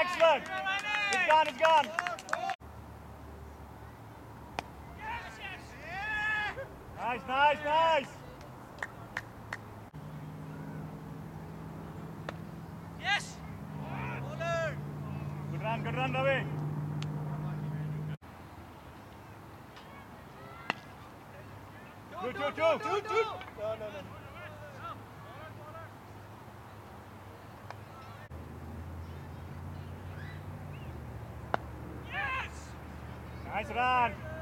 excellent. It's gone, it's gone. Nice, nice, nice. Yes! Good run, good run, Ravi. Two, two, two. Nice run.